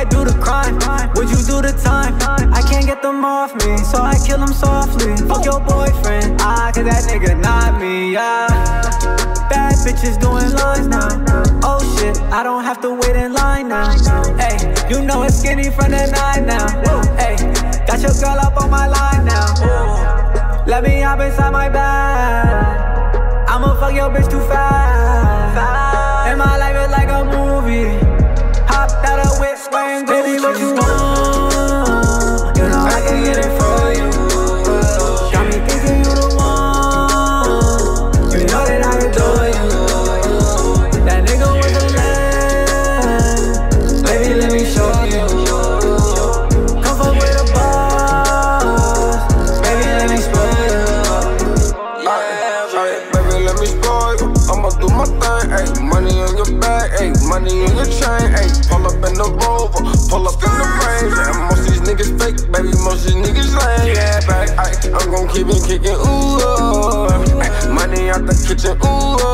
I do the crime? Would you do the time? I can't get them off me, so I kill them softly. Fuck your boyfriend, ah, cause that nigga not me, yeah. Bad bitches doing lines now. Oh shit, I don't have to wait in line now. Hey, you know it's skinny from the nine now. Hey, got your girl up on my line now. Let me hop inside my bag. I'ma fuck your bitch too fast. And my life is like a movie. Let me spoil you. I'ma do my thing, ayy. Money in your bag, ayy. Money in your chain, ayy. Pull up in the rover, pull up in the range. Yeah, most these niggas fake, baby. Most these niggas lame. Yeah, back, ayy. I'm gon' keep it kicking, ooh. Oh. Ay, money out the kitchen, ooh. Oh.